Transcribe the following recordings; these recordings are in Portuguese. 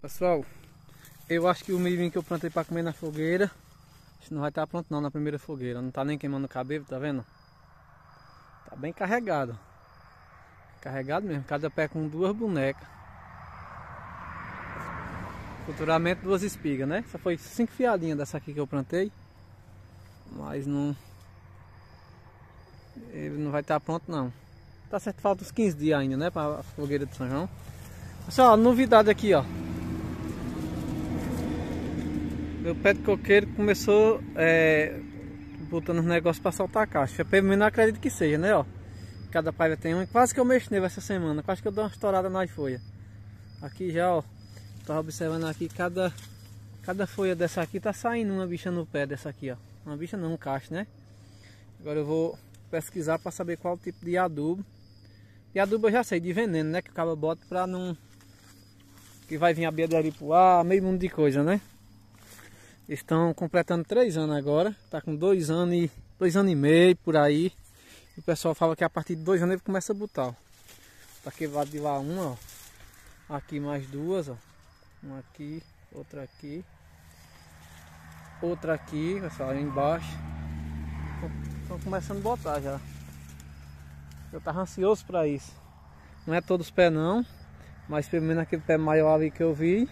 Pessoal, eu acho que o milho que eu plantei para comer na fogueira não vai estar tá pronto não na primeira fogueira. Não tá nem queimando o cabelo, tá vendo? Tá bem carregado. Carregado mesmo, cada pé com duas bonecas. Futuramente duas espigas, né? Só foi cinco fiadinhas dessa aqui que eu plantei. Mas não... Ele não vai estar tá pronto não. Tá certo, falta uns 15 dias ainda, né? Para a fogueira de São João. Pessoal, novidade aqui, ó. Meu pé de coqueiro começou é, botando os negócios para soltar a caixa. Pelo menos acredito que seja, né? Ó. Cada paiva tem um. Quase que eu mexo nele essa semana. Quase que eu dou uma estourada nas folhas. Aqui já, ó. Tava observando aqui cada, cada folha dessa aqui tá saindo uma bicha no pé dessa aqui, ó. Uma bicha não, um cacho, né? Agora eu vou pesquisar para saber qual tipo de adubo. E adubo eu já sei, de veneno, né? Que o cara bota pra não... Que vai vir a beira de aripuá, meio mundo de coisa, né? Estão completando três anos agora. Tá com dois anos e dois anos e meio por aí. O pessoal fala que a partir de dois anos ele começa a botar. Tá aqui lado de lá uma, ó. Aqui mais duas, ó. Uma aqui, outra aqui. Outra aqui, pessoal, aí embaixo. Estão começando a botar já. Eu tava ansioso para isso. Não é todos os pés não, mas pelo menos aquele pé maior ali que eu vi,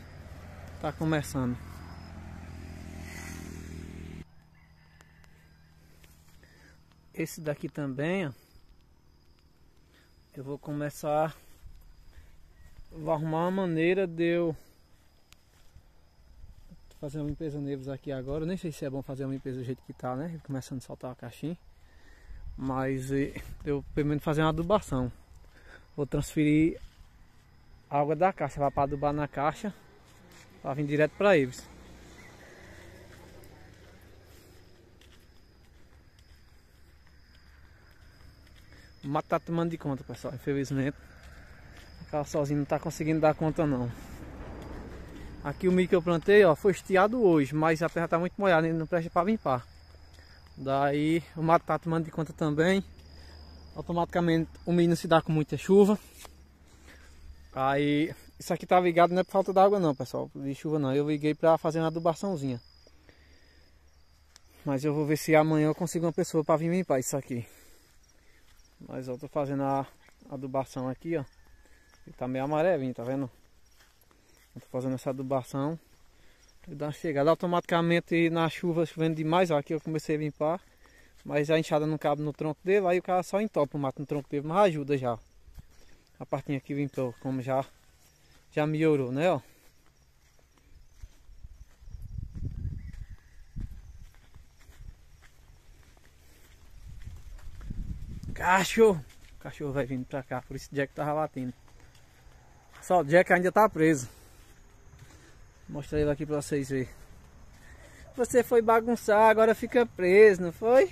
tá começando. Esse daqui também, ó, eu vou começar, vou arrumar uma maneira de eu fazer uma limpeza neles aqui agora. Nem sei se é bom fazer uma limpeza do jeito que tá, né? Começando a soltar a caixinha. Mas eu pelo menos fazer uma adubação. Vou transferir a água da caixa para adubar na caixa para vir direto para eles. O mato tá tomando de conta, pessoal, infelizmente. O carro sozinho não tá conseguindo dar conta não. Aqui o milho que eu plantei, ó, foi estiado hoje, mas a terra tá muito molhada, ainda não presta para limpar. Daí o mato tá tomando de conta também. Automaticamente o milho não se dá com muita chuva. Aí isso aqui tá ligado não é por falta d'água não, pessoal, de chuva não. Eu liguei para fazer uma adubaçãozinha. Mas eu vou ver se amanhã eu consigo uma pessoa para vir limpar isso aqui. Mas eu tô fazendo a adubação aqui, ó. E tá meio amarelinho, tá vendo? Eu tô fazendo essa adubação. E dá uma chegada automaticamente na chuva, chovendo demais, ó, aqui eu comecei a limpar. Mas a enxada não cabe no tronco dele, aí o cara só entopa o mato no tronco dele, mas ajuda já. A partinha aqui limpou, como já, já melhorou, né, ó. Cachorro! O cachorro vai vindo pra cá, por isso o Jack tava latindo. Só o Jack ainda tá preso. Vou mostrar ele aqui pra vocês verem. Você foi bagunçar, agora fica preso, não foi?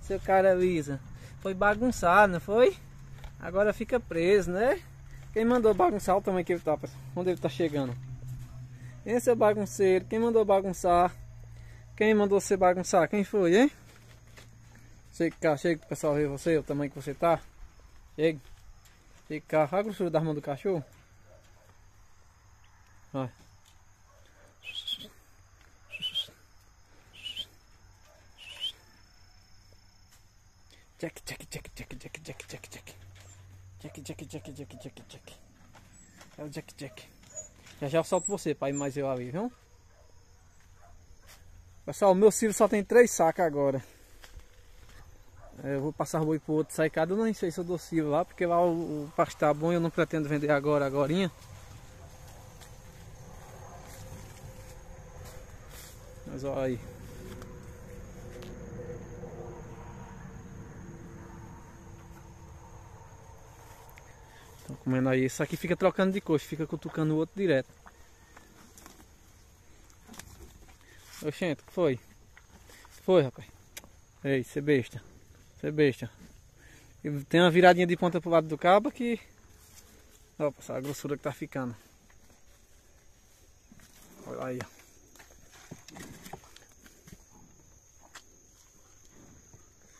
Seu cara lisa. Foi bagunçar, não foi? Agora fica preso, né? Quem mandou bagunçar o tamanho que ele tá, onde ele tá chegando? Esse é o bagunceiro. Quem mandou bagunçar? Quem mandou você bagunçar? Quem foi, hein? Chega cá, chega pro pessoal ver você, o tamanho que você tá. Chega. Chega cá. Olha a grossura das mãos do cachorro. Olha. Jack, Jack, Jack, Jack, Jack, Jack, Jack, Jack. Jack, Jack, Jack, Jack, Jack, Jack. É o Jack, Jack. Já já eu solto você para ir mais eu ali, viu? Pessoal, o meu cílio só tem três sacas agora. É, eu vou passar o boi pro outro saicado, eu não sei se eu dou cio lá, porque lá o, o pasto tá bom e eu não pretendo vender agora, agorinha. Mas olha aí. Estão comendo aí. Isso aqui fica trocando de coxa, fica cutucando o outro direto. Oxente, o que foi? O que foi, rapaz? Ei, você besta. Você é besta. E tem uma viradinha de ponta pro lado do cabo que. Opa, a grossura que tá ficando. Olha aí, ó.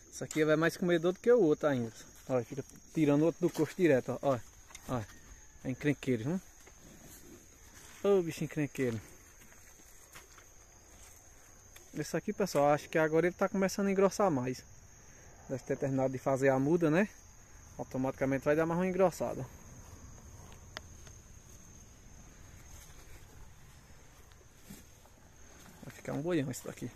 Isso aqui vai mais comedor do que o outro ainda. Olha, fica tirando o outro do coxo direto, ó. Olha, olha. É encrenqueiro, viu? Ô, oh, bicho encrenqueiro. Esse aqui, pessoal, acho que agora ele tá começando a engrossar mais. Deve ter terminado de fazer a muda, né? Automaticamente vai dar mais uma engrossada. Vai ficar um boião esse daqui.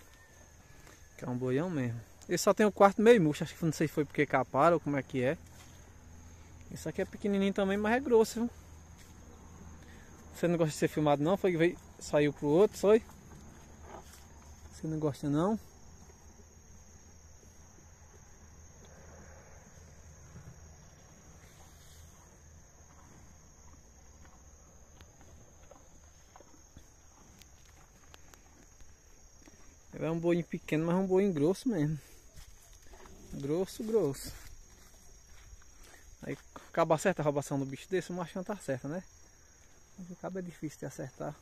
É um boião mesmo. Esse só tem o quarto meio murcho, acho que não sei se foi porque caparam ou como é que é. Esse aqui é pequenininho também, mas é grosso, viu? Você não gosta de ser filmado não? Foi que veio, saiu pro outro, foi? Você não gosta não? É um boinho pequeno, mas é um boinho grosso mesmo. Grosso, grosso. Aí acaba certa a roubação do bicho desse, o machão tá certo, né? Mas o cabo é difícil de acertar.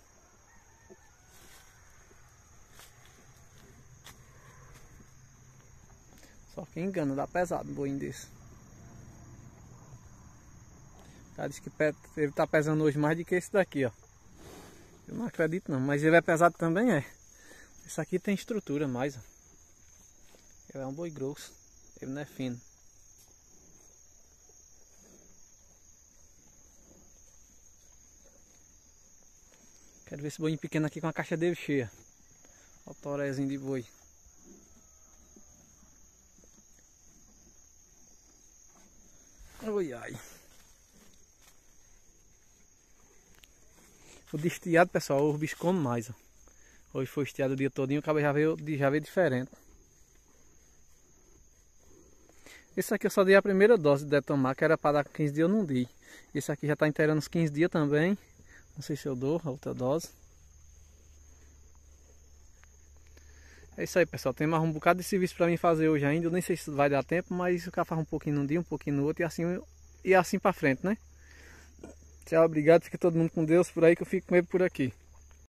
Só que engana, dá pesado um boinho desse. O que ele tá pesando hoje mais do que esse daqui, ó. Eu não acredito não, mas ele é pesado também, é. Esse aqui tem estrutura mais. Ele é um boi grosso, ele não é fino. Quero ver esse boinho pequeno aqui com a caixa dele cheia. Olha o torézinho de boi. Oi, ai. O de estiado, pessoal, o bicho come mais. Ó. Hoje foi estiado o dia todinho, o cabo já veio, já veio diferente. Esse aqui eu só dei a primeira dose de detomar, que era para dar 15 dias, eu não dei. Esse aqui já está inteirando uns 15 dias também. Não sei se eu dou a outra dose. É isso aí, pessoal. Tem mais um bocado de serviço para mim fazer hoje ainda. Eu nem sei se vai dar tempo, mas o cara faz um pouquinho num dia, um pouquinho no outro e assim, e assim para frente, né? Tchau, obrigado. Fique todo mundo com Deus por aí que eu fico com ele por aqui.